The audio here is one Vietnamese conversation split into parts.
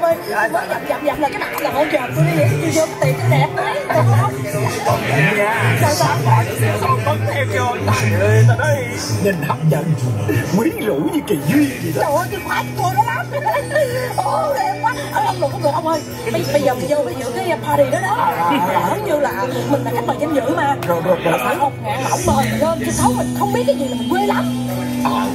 Nam ơi Nam mới dập dập dập là cái đại là hỗ trợ tôi đi đi vô cái cái đẹp đấy đúng không nha sao sao bấm theo cho trời ơi ta nói nhìn hấp dẫn quyến rũ như kỳ duyên vậy đó trời ơi tôi của tôi nó lắm ô đẹp quá ở ông lục được ông ơi bây, bây giờ mình vô bây giờ cái party đó đó lỡ như là mình là khách mời danh dự mà rồi rồi rồi phải một ngàn lỏng mời lên sân khấu mình không biết cái gì là mình quê lắm ờ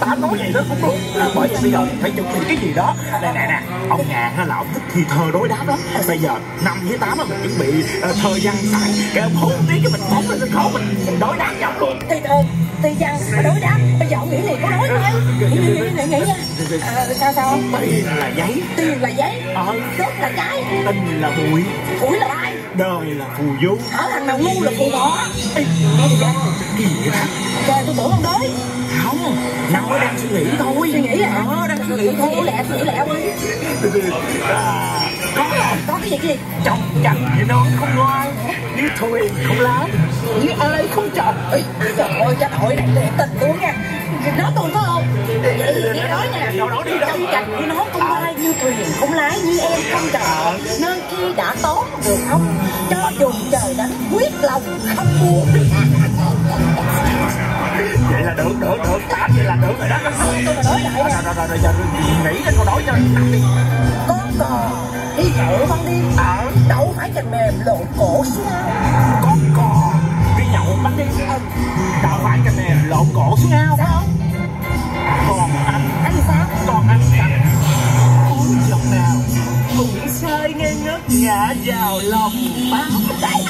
ta nói vậy đó cũng đúng bởi vì bây giờ phải chuẩn bị cái gì đó nè nè nè ông ngàn hay là ông thích thi thơ đối đáp đó bây giờ năm với tám á mình chuẩn bị ờ, thơ văn sẵn cái ông hút tiếng cái mình phóng lên sân khấu mình đối đáp nhau luôn thì thơ thì văn mà đối đáp. Bây giờ ông nghĩ liền có nói thôi nghĩ nghĩ nghĩ nghĩ nghĩ nha. À, sao sao? Tiền là giấy. Tiền là giấy. Ờ. Đốt là trái tình là bụi. Củi là ai? Đời là phù du. Ở thằng nào ngu là phù thọ Ê, nghe gì vậy? kỳ vậy? Trời tôi tưởng ông đói. Không mới đang suy nghĩ thôi. Suy nghĩ à? Ờ đang suy nghĩ thôi thôi. lẹ suy nghĩ lẹ ơi à, có có cái gì? Cái gì? Chồng chành như non không ngoan. Như thuyền không lái như ai không chồng Ê, trời ơi cha nội này để tình luôn nha. Nói tôi phải không? Nghe nói nha đó đi đâu. Cạnh như nó không ai như thuyền không lái như em không chờ nên khi đã tốt được không? Cho dù trời đánh quyết lòng không buồn. Vậy là được được được. Tám vậy là được rồi đó. Tôi mà nói lại rồi rồi rồi rồi giờ nghĩ ra câu nói cho đi. Con cò. Đi chợ văn đi. Ờ. Đâu phải chành mềm lộn cổ xuống vào lòng bao. tay